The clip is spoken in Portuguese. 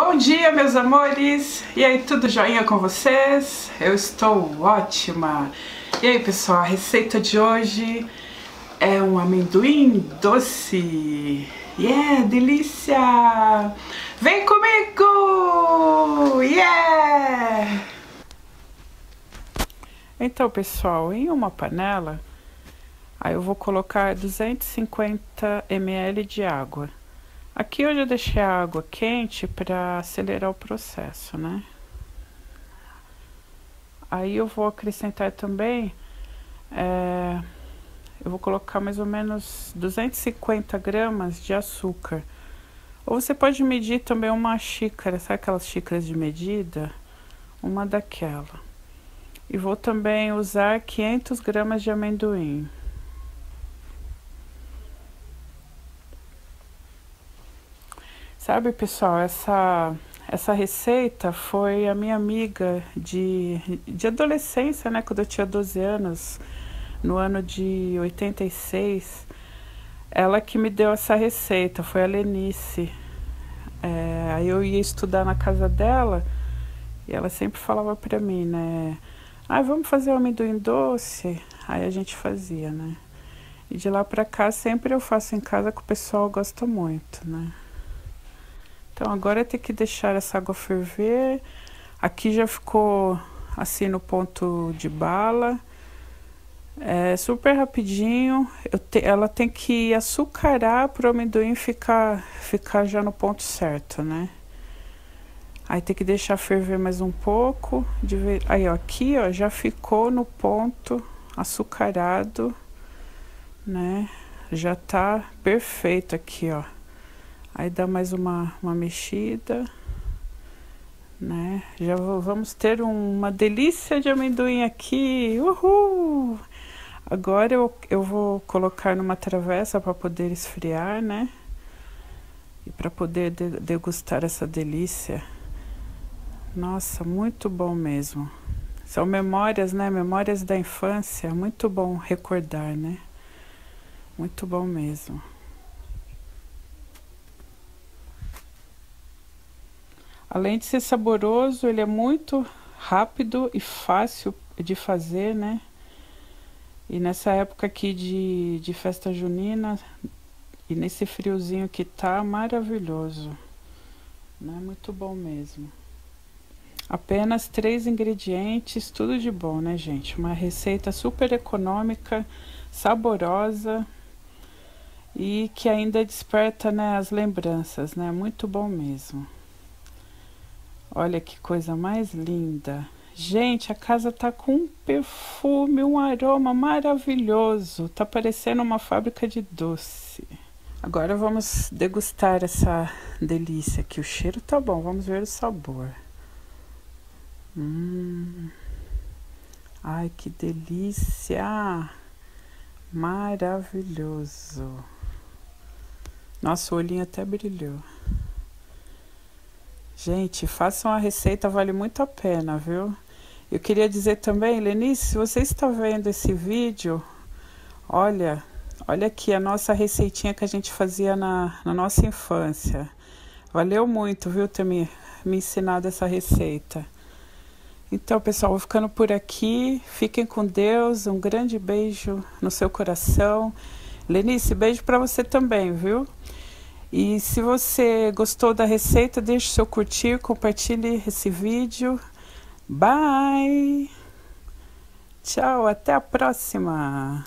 Bom dia, meus amores! E aí, tudo joinha com vocês? Eu estou ótima! E aí, pessoal, a receita de hoje é um amendoim doce! Yeah, delícia! Vem comigo! Yeah! Então, pessoal, em uma panela, aí eu vou colocar 250 ml de água. Aqui eu já deixei a água quente para acelerar o processo, né? Aí eu vou acrescentar também, é, eu vou colocar mais ou menos 250 gramas de açúcar. Ou você pode medir também uma xícara, sabe aquelas xícaras de medida? Uma daquela. E vou também usar 500 gramas de amendoim. Sabe, pessoal, essa, essa receita foi a minha amiga de, de adolescência, né? Quando eu tinha 12 anos, no ano de 86. Ela que me deu essa receita, foi a Lenice. É, aí eu ia estudar na casa dela e ela sempre falava pra mim, né? Ah, vamos fazer amendoim doce? Aí a gente fazia, né? E de lá pra cá sempre eu faço em casa que o pessoal gosta muito, né? Então agora tem que deixar essa água ferver. Aqui já ficou assim no ponto de bala. É super rapidinho. Te, ela tem que açucarar para o amendoim ficar, ficar já no ponto certo, né? Aí tem que deixar ferver mais um pouco. Ver, aí, ó, aqui, ó, já ficou no ponto açucarado, né? Já tá perfeito aqui, ó. Aí dá mais uma, uma mexida, né? Já vamos ter uma delícia de amendoim aqui, uhul! Agora eu, eu vou colocar numa travessa para poder esfriar, né? E para poder de, degustar essa delícia. Nossa, muito bom mesmo. São memórias, né? Memórias da infância. Muito bom recordar, né? Muito bom mesmo. Além de ser saboroso, ele é muito rápido e fácil de fazer, né? E nessa época aqui de, de festa junina, e nesse friozinho que tá, maravilhoso. Né? Muito bom mesmo. Apenas três ingredientes, tudo de bom, né, gente? Uma receita super econômica, saborosa e que ainda desperta né, as lembranças, né? Muito bom mesmo. Olha que coisa mais linda. Gente, a casa tá com um perfume, um aroma maravilhoso. Tá parecendo uma fábrica de doce. Agora vamos degustar essa delícia aqui. O cheiro tá bom, vamos ver o sabor. Hum. Ai, que delícia! Maravilhoso. Nossa, o olhinho até brilhou. Gente, façam a receita, vale muito a pena, viu? Eu queria dizer também, Lenice, se você está vendo esse vídeo, olha, olha aqui a nossa receitinha que a gente fazia na, na nossa infância. Valeu muito, viu, ter me, me ensinado essa receita. Então, pessoal, vou ficando por aqui. Fiquem com Deus. Um grande beijo no seu coração. Lenice, beijo para você também, viu? E se você gostou da receita, deixe seu curtir, compartilhe esse vídeo. Bye! Tchau, até a próxima!